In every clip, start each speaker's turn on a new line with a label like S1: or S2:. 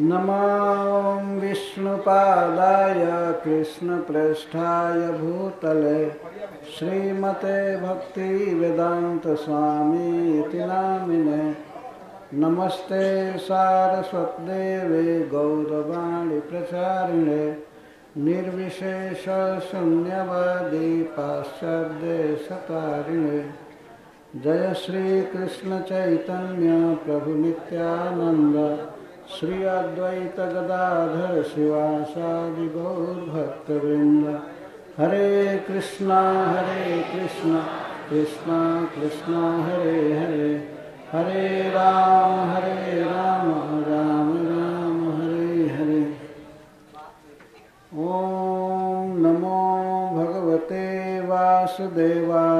S1: नमो विष्णुपादाय कृष्णप्रेष्ठाय भूतले श्रीमते भक्तिवेदान्तस्वामी नामिने। नमस्ते सारस्वतदेवे गौरवाणी प्रचारिणे निर्विशेषशून्यवादी पाश्चात्यशतारिणे जय श्रीकृष्णचैतन्य प्रभुनित्यानन्द श्री अद्वैत गदाधर शिवासादि गौरभक्तवृंद हरे कृष्णा हरे कृष्णा कृष्णा कृष्णा, हरे हरे। हरे राम हरे राम राम राम, हरे हरे। ॐ नमो भगवते वासुदेवाय।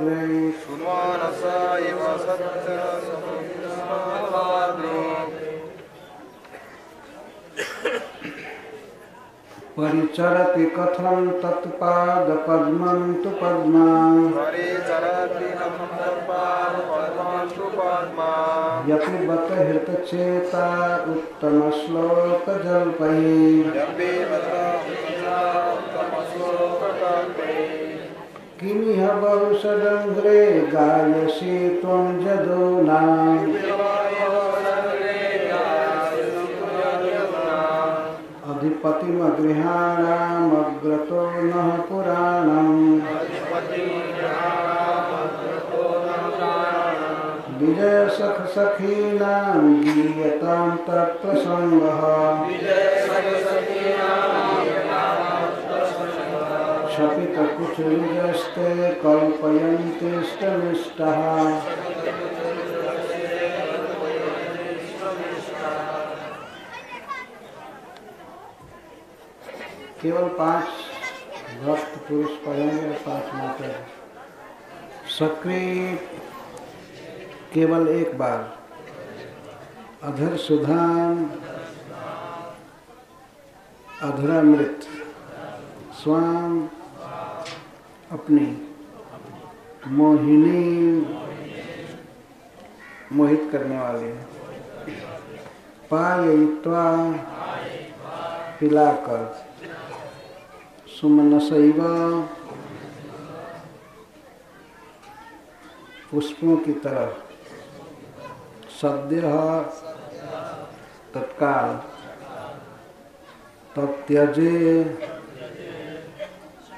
S1: भवाग्रे
S2: सुमानस इव सत्यसमुद्रमावाग्नि
S1: परिचरति कथं तत्पादपद्मं तु पद्मा
S2: परिचरति पद्मान्तु पद्मा
S1: यपि बत हृतचेता उत्तमश्लोकजल्पैः किमिह बहुषडङ्घ्रे गायसि त्वं जदूनाम् अधिपतिमगृहाणामग्रतो नः पुराणम्। विजयसखसखीनां गीयतां क्षपितकुचलिजस्ते कल्पयन्तिष्टमिष्टः केवल पाँच भक्त पुरुष पढ़ेंगे और पाँच माता सक्रिय केवल एक बार। अधर सुधाम अधरामृत स्वाम अपनी मोहिनी मोहित करने वाले पायित्वा पिलाकर सुमनसैव पुष्पों की तरह सद्य तत्काल तत्यजे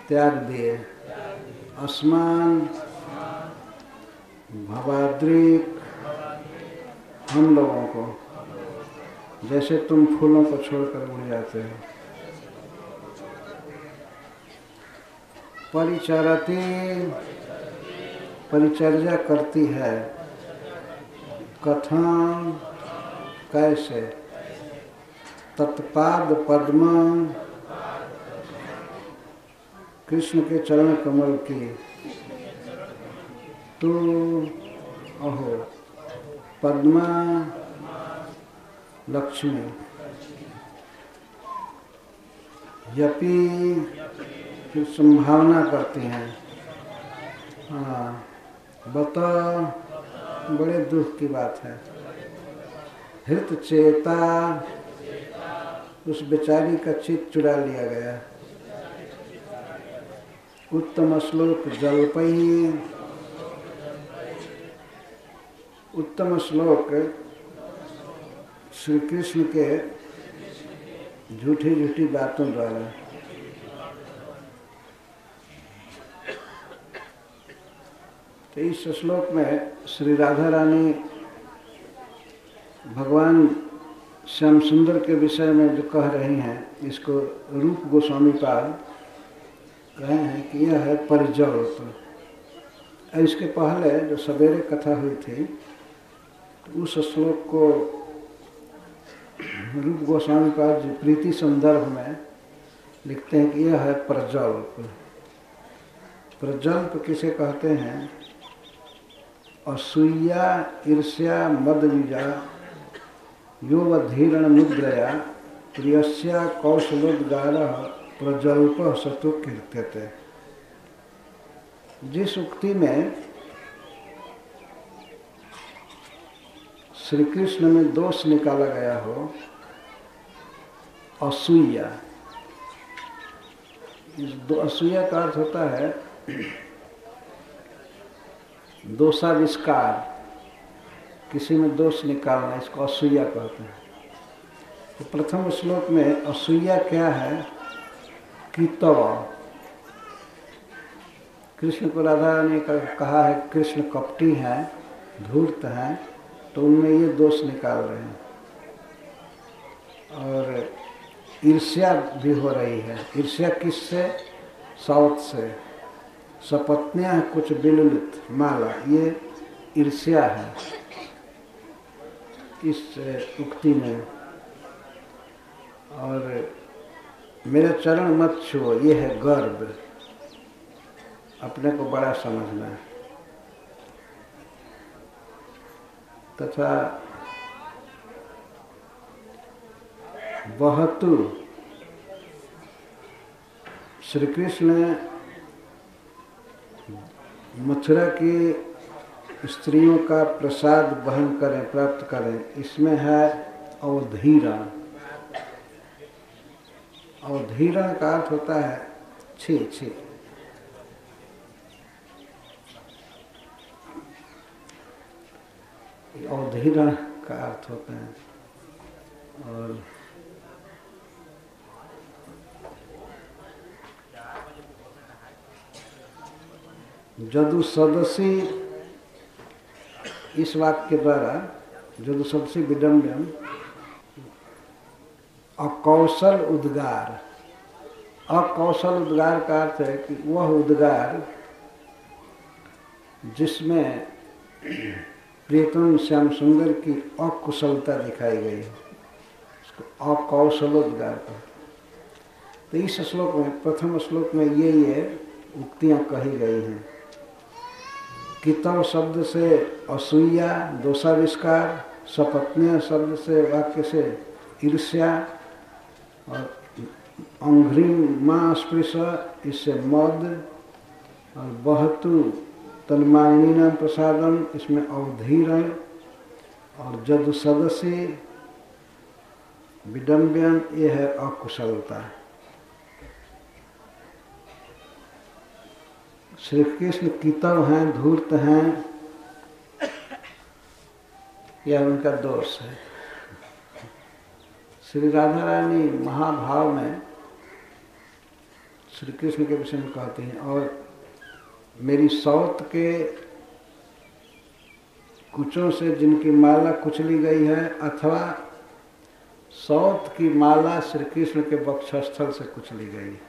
S1: त्याग दिए। असमान भवाद्रिक, हम लोगों को, जैसे तुम फूलों को छोड़कर उड़ जाते हो। परिचरती, परिचर्या करती है कथन कैसे? तत्पाद पद्म कृष्ण के चरण कमल की तू अहो, पद्मा लक्ष्मी, यपि फिर संभावना करती हैं। हाँ बता, बड़े दुख की बात है। हृत चेता, उस बेचारी का चित चुरा लिया गया। उत्तम श्लोक जलपई उत्तम श्लोक श्री कृष्ण के झूठी झूठी बातों द्वारा। तो इस श्लोक में श्री राधा रानी भगवान श्याम सुंदर के विषय में जो कह रही हैं, इसको रूप गोस्वामी पाद कहे हैं कि यह है परिजल्प इसके पहले जो सवेरे कथा हुई थी तो उस श्लोक को रूप गोस्वामी पाद जी प्रीति संदर्भ में लिखते हैं कि यह है प्रजल्प। प्रजल्प किसे कहते हैं? असूया ईर्ष्या मदविजा यो धीरण मुद्रया, प्रियस्या कौशलोद्गार प्रजल्प सतु कीर्त्यते जिस उक्ति में श्री कृष्ण में दोष निकाला गया हो, असूया, इस दो असूया का अर्थ होता है दोषाविष्कार, किसी में दोष निकालना, इसको असूया कहते हैं। तो प्रथम श्लोक में असूया क्या है? कितव। कृष्ण को राधा ने कहा है, कृष्ण कपटी हैं, धूर्त हैं तो उनमें ये दोष निकाल रहे हैं। और ईर्ष्या भी हो रही है। ईर्ष्या किससे? साउथ से। सपत्नियाँ कुछ बिललित माला, ये ईर्ष्या है इस उक्ति में। और मेरे चरण मत छुओ, ये है गर्व अपने को बड़ा समझना तथा बहतु श्री कृष्ण मथुरा की स्त्रियों का प्रसाद वहन करें, प्राप्त करें। इसमें है अवधीरण अवधीरण का अर्थ होता है छी छी अवधीरण का अर्थ होता है और जदु सदसी, इस वाक्य के द्वारा जदु सदसी विडम्बन अकौशल उद्गार। अकौशल उद्गार का अर्थ है कि वह उद्गार जिसमें प्रियतम श्याम सुंदर की अकुशलता दिखाई गई है। उसको अकौशलोद्गार का तो इस श्लोक में, प्रथम श्लोक में ये ये उक्तियाँ कही गई हैं। कितव शब्द से असूया, दोषाविष्कार, सपत्निया शब्द से वाक्य से ईर्ष्या और अंघ्री माँ स्पृश इससे मद और बहतु तन्मालिनी नाम प्रसादन इसमें अवधीरण और जद सदस्य विडम्बन ये है अकुशलता। श्री कृष्ण कितव हैं, धूर्त हैं, यह उनका दोष है। श्री राधा रानी महाभाव में श्री कृष्ण के विषय में कहते हैं, और मेरी सौत के कुचों से जिनकी माला कुचली गई है, अथवा सौत की माला श्री कृष्ण के वक्षस्थल से कुचली गई है।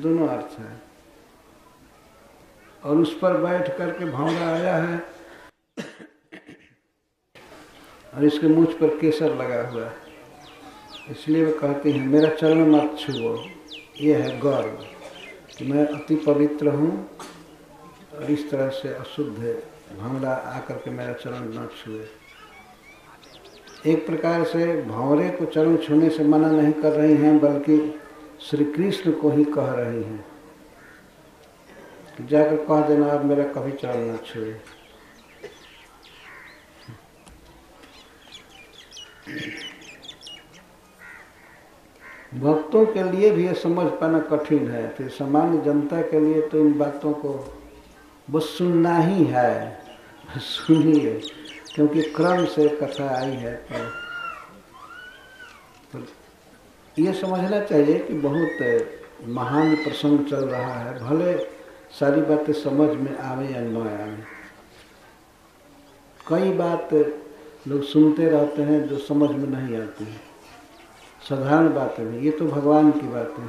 S1: दोनों अर्थ है। और उस पर बैठ करके भावना आया है और इसके मुझ पर केसर लगा हुआ है। इसलिए वे कहते हैं, मेरा चरण मत छुओ। ये है गर्व कि मैं अति पवित्र हूँ और इस तरह से अशुद्ध भावना आकर के मेरा चरण न छुए। एक प्रकार से भंवरे को चरण छूने से मना नहीं कर रही हैं, बल्कि श्री कृष्ण को ही कह रही हैं जाकर कह देना, आप मेरा कभी चरण न छुए। भक्तों के लिए भी ये समझ पाना कठिन है। फिर सामान्य जनता के लिए तो इन बातों को बस सुनना ही है। सुनिए क्योंकि क्रम से कथा आई है तो, तो ये समझना चाहिए कि बहुत महान प्रसंग चल रहा है। भले सारी बातें समझ में आवे या न आवे कई बात लोग सुनते रहते हैं जो समझ में नहीं आती है। साधारण बातें भी ये तो भगवान की बातें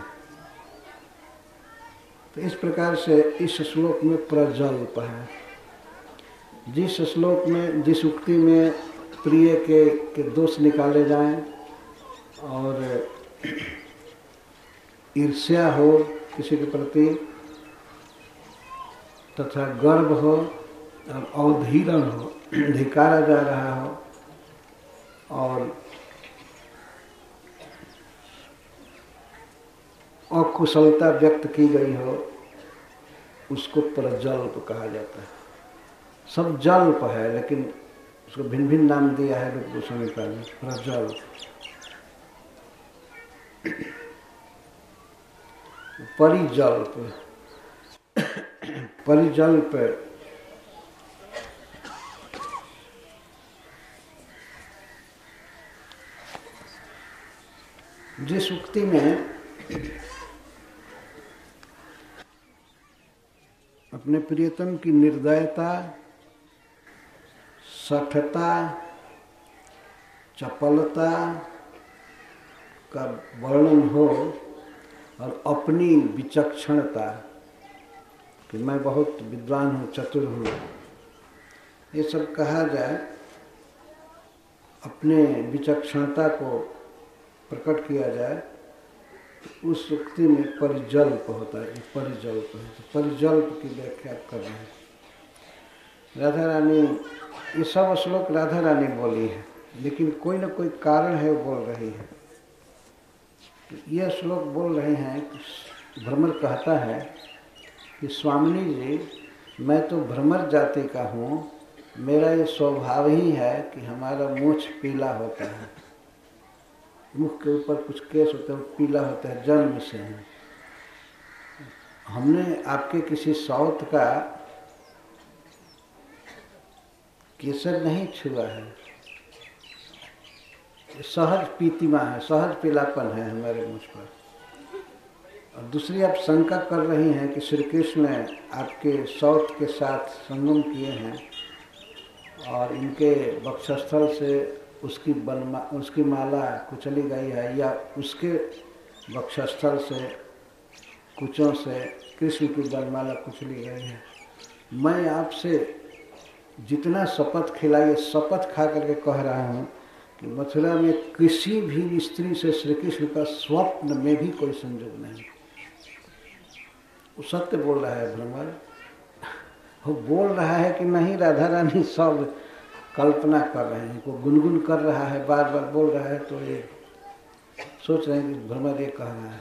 S1: तो इस प्रकार से इस श्लोक में प्रजल्प है। जिस श्लोक में जिस उक्ति में प्रिय के, के दोष निकाले जाएँ और ईर्ष्या हो किसी के प्रति तथा गर्व हो और अवधीरण हो धिकारा जा रहा हो और अकुशलता व्यक्त की गई हो, उसको प्रजल्प कहा जाता है। सब जल्प है, लेकिन उसको भिन्न भिन्न नाम दिया है रूप गोस्वामी में प्रजल्प। परिजल्प। परिजल्प जिस उक्ति में अपने प्रियतम की निर्दयता सठता चपलता का वर्णन हो और अपनी विचक्षणता कि मैं बहुत विद्वान हूँ चतुर हूँ ये सब कहा जाए अपने विचक्षणता को प्रकट किया जाए, उस उक्ति में परिजल्प होता है, परिजल्प है। तो परिजल्प की व्याख्या कर रहे हैं। राधा रानी, ये सब श्लोक राधा रानी बोली है, लेकिन कोई ना कोई कारण है वो बोल रही है। तो यह श्लोक बोल रहे हैं कि भ्रमर कहता है कि स्वामिनी जी, मैं तो भ्रमर जाति का हूँ, मेरा ये स्वभाव ही है कि हमारा मूछ पीला होता है। मुख के ऊपर कुछ केस होता है पीला होता है, जन्म से है। हमने आपके किसी सौत का केसर नहीं छुआ है। सहज पीतिमा है, सहज पीलापन है हमारे मुझ पर। और दूसरी आप शंका कर रही हैं कि श्री कृष्ण आपके सौत के साथ संगम किए हैं और इनके वक्षस्थल से उसकी बनमा उसकी माला कुचली गई है या उसके वक्षस्थल से, कुचों से कृष्ण की बनमाला कुचली गई है। मैं आपसे जितना शपथ खिलाइए शपथ खा करके कह रहा हूँ कि मथुरा में किसी भी स्त्री से श्री कृष्ण का स्वप्न में भी कोई संजोग नहीं। वो सत्य बोल रहा है भ्रमर वो बोल रहा है कि नहीं, राधा रानी, सब कल्पना कर रहे हैं को गुनगुन कर रहा है बार बार बोल रहा है तो ये सोच रहे हैं कि भ्रमर ये कह रहा है।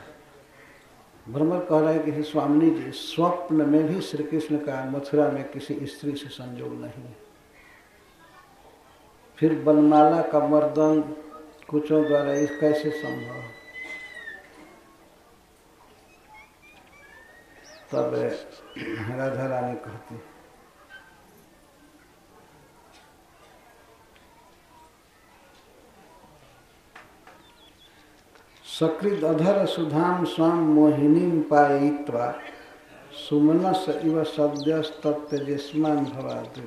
S1: भ्रमर कह रहा है कि स्वामी जी, स्वप्न में भी श्री कृष्ण का मथुरा में किसी स्त्री से संजोग नहीं है। फिर बनमाला का मर्दन कुछों द्वारा इस कैसे संभव तब राधा रानी कहती सकृद अधर सुधाम स्वाम मोहिनी पायित्वा सुमनस इव सद्यस्तत्तेजस्मान भवाद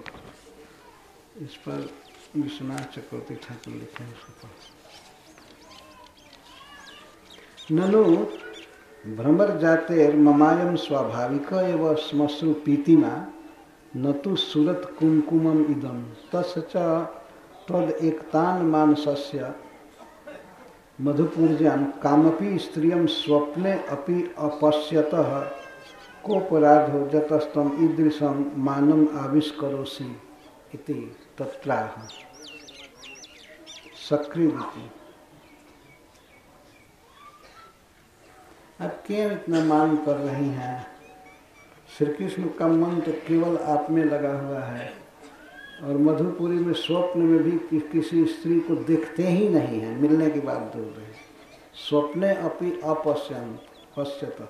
S1: इस पर विश्वनाथ चक्रवर्ती ठाकुर लिखे ननु, भ्रमर जाते ममायम स्वाभाविक एवं श्मश्रु पीतिमा न तो सूरत कुमकुमम इदम तस् तद एकतान मानसस्य मधुपूर्जां कामपि स्त्रियं स्वप्ने अपि अपश्यत। कोपराधो जतस्तम ईदृशं मानम आविष्करोसि इति सक्रियति आप क्यों इतना मान कर रही हैं? श्री कृष्ण का मन तो केवल आप में लगा हुआ है। और मधुपुरी में स्वप्न में भी कि, किसी स्त्री को देखते ही नहीं है मिलने की बात दूर रहे। स्वप्ने अपि अपश्यंत पश्यत।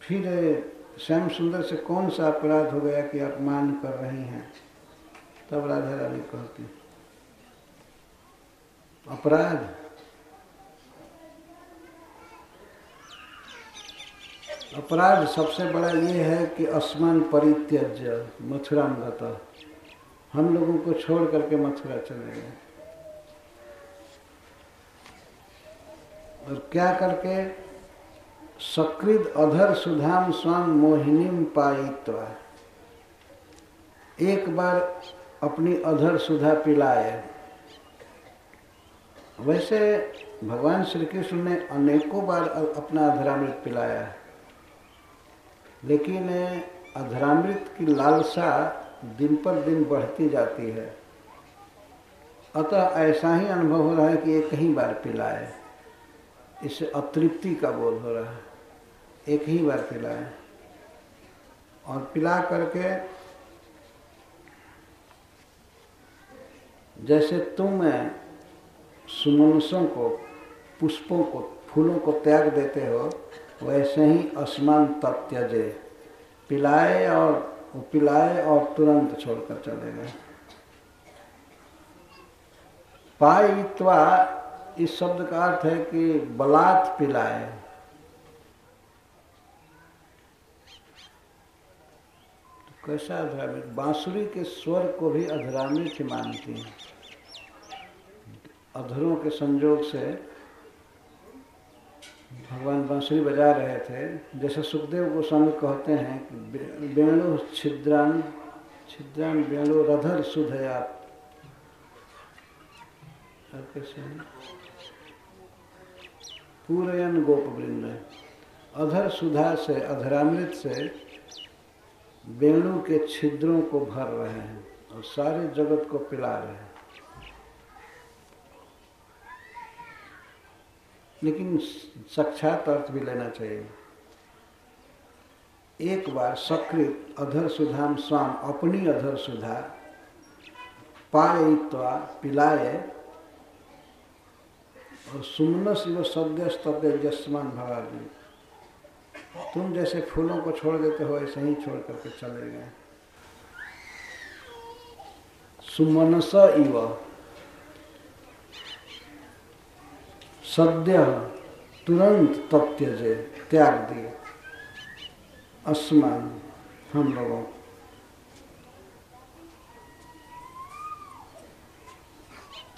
S1: फिर श्याम सुंदर से कौन सा अपराध हो गया कि अपमान कर रही हैं? तब राधा रानी कहती अपराध? अपराध सबसे बड़ा ये है कि असमान परित्यज्य मथुरा गता हम लोगों को छोड़ करके मथुरा चले गए। और क्या करके? सकृत अधर सुधाम स्वाम मोहिनीम पाईत्वा एक बार अपनी अधर सुधा पिलाए। वैसे भगवान श्री कृष्ण ने अनेकों बार अपना अधरामृत पिलाया। है लेकिन अधरामृत की लालसा दिन पर दिन बढ़ती जाती है। अतः ऐसा ही अनुभव हो रहा है कि एक ही बार पिलाए। इससे अतृप्ति का बोध हो रहा है। एक ही बार पिलाए। और पिला करके, जैसे तुम सुमनुषों को, पुष्पों को, फूलों को त्याग देते हो वैसे ही असमान तत्यजे पिलाए और पिलाए और तुरंत छोड़कर चले गए। पाइत्वा इस शब्द का अर्थ है कि बलात् पिलाए। तो कैसा अधरामित बांसुरी के स्वर को भी अधरामित मानती है। अधरों के संजोग से भगवान बांसुरी बजा रहे थे। जैसे सुखदेव गोस्वामी कहते हैं कि वेणु छिद्रान छिद्रान वेणु रधर सुधयात। कैसे पूरयन गोप वृंद अधर सुधा से, अधरामृत से वेणु के छिद्रों को भर रहे हैं और सारे जगत को पिला रहे हैं। लेकिन साक्षात अर्थ भी लेना चाहिए। एक बार सकृत अधर सुधाम स्वाम अपनी अधर सुधा पायित्वा पिलाए, और सुमन शिव सद्य स्तव्य जस्मान भगाजी तुम जैसे फूलों को छोड़ देते हो, ऐसे ही छोड़ करके चले गए। सुमनस इव सद्य तुरंत तत्यजे त्याग दिए। असमान हम लोगों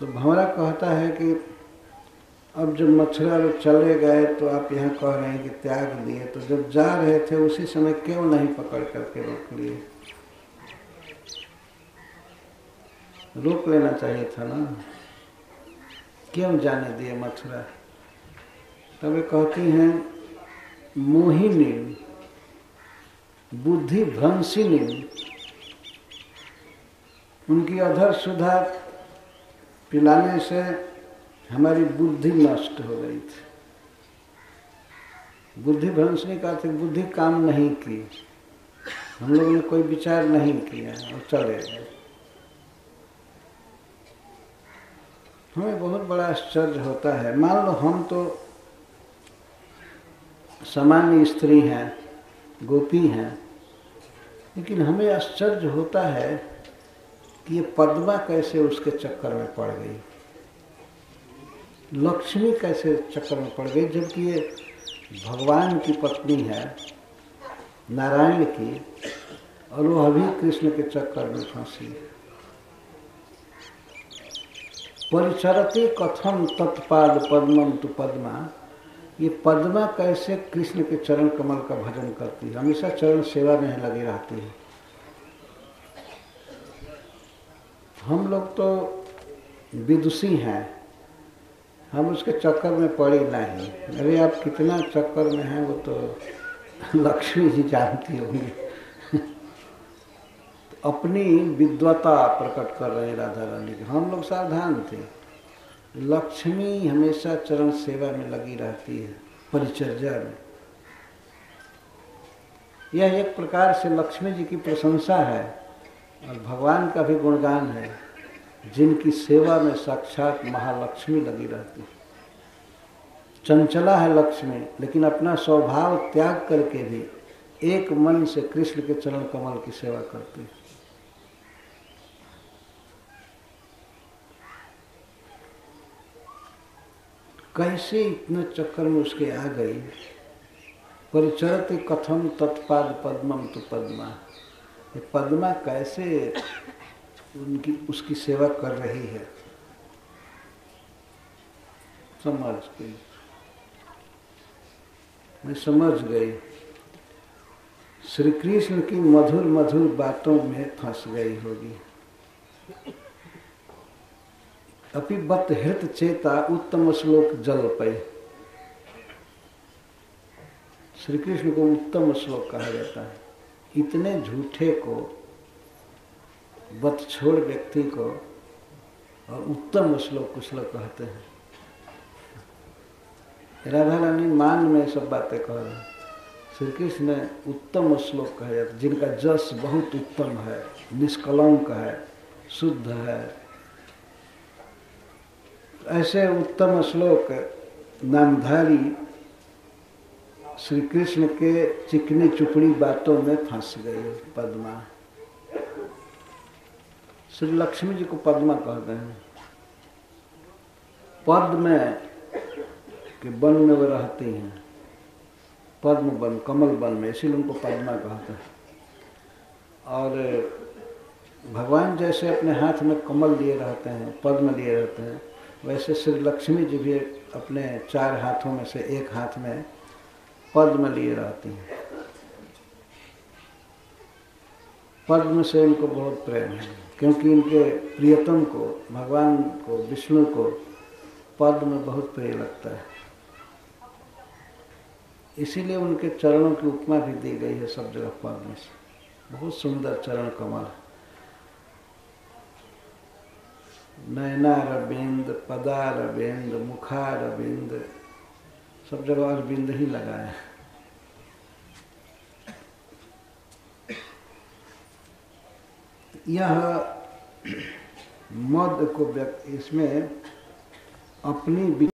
S1: तो भंवरा कहता है कि अब जब मथुरा में चले गए तो आप यहाँ कह रहे हैं कि त्याग दिए तो जब जा रहे थे उसी समय क्यों नहीं पकड़ करके रोक लिए? रोक लेना चाहिए था ना? क्यों जाने दिए मथुरा? तब वे कहती हैं, मोहिनी बुद्धि भ्रंशिनी उनकी अधर सुधा पिलाने से हमारी बुद्धि नष्ट हो गई थी। बुद्धि भ्रंशनी का अर्थ बुद्धि काम नहीं की। हम लोगों ने कोई विचार नहीं किया और चले गए। हमें बहुत बड़ा आश्चर्य होता है। मान लो हम तो सामान्य स्त्री हैं, गोपी हैं, लेकिन हमें आश्चर्य होता है कि ये पद्मा कैसे उसके चक्कर में पड़ गई। लक्ष्मी कैसे चक्कर में पड़ गई, जबकि ये भगवान की पत्नी है, नारायण की, और वो अभी कृष्ण के चक्कर में फंसी। परिचरती कथम तत्पाद पद्मम तु पद्मा। ये पद्मा कैसे कृष्ण के चरण कमल का भजन करती है? हमेशा चरण सेवा में लगी रहती है। हम लोग तो विदुषी हैं। हम उसके चक्कर में पड़े नहीं। अरे आप कितना चक्कर में हैं, वो तो लक्ष्मी जी जानती होंगी। अपनी विद्वता प्रकट कर रहे राधा रानी की हम लोग सावधान थे। लक्ष्मी हमेशा चरण सेवा में लगी रहती है, परिचर्या में। यह एक प्रकार से लक्ष्मी जी की प्रशंसा है और भगवान का भी गुणगान है, जिनकी सेवा में साक्षात महालक्ष्मी लगी रहती है। चंचला है लक्ष्मी, लेकिन अपना स्वभाव त्याग करके भी एक मन से कृष्ण के चरण कमल की सेवा करती है। कैसे इतने चक्कर में उसके आ गई? परिचरत कथम तत्पाद पद्मम तो पद्मा। ये पद्मा कैसे उनकी, उसकी सेवा कर रही है? समझ गई। मैं समझ गई। श्री कृष्ण की मधुर मधुर बातों में फंस गई होगी। अपि बत हृत चेता उत्तम श्लोक जल पे श्री कृष्ण को उत्तम श्लोक कहा जाता है। इतने झूठे को बत छोड़ व्यक्ति को, और उत्तम श्लोक कुछ लोग कहते हैं। राधा रानी मान में सब बातें कह रहे हैं। श्री कृष्ण ने उत्तम श्लोक कहा जाता जिनका जस बहुत उत्तम है, निष्कलंक है, शुद्ध है ऐसे उत्तम श्लोक नामधारी श्री कृष्ण के चिकनी चुपड़ी बातों में फंस गई पद्मा। श्री लक्ष्मी जी को पद्मा कहते हैं पद्म में के वन में वो रहते हैं। पद्म वन, कमल वन में, इसीलिए उनको पद्मा कहते हैं। और भगवान जैसे अपने हाथ में कमल लिए रहते हैं, पद्म लिए रहते हैं वैसे श्री लक्ष्मी जी भी अपने चार हाथों में से एक हाथ में पद्म लिए रहती हैं। पद्म से उनको बहुत प्रेम है, क्योंकि इनके प्रियतम को, भगवान को, विष्णु को पद्म बहुत प्रिय लगता है। इसीलिए उनके चरणों की उपमा भी दी गई है सब जगह पद्म से। बहुत सुंदर चरण कमल नयनारविंद, पदारविंद, मुखारविंद, सब जगह अरविंद ही लगाए हैं। यह मद को व्यक्त इसमें अपनी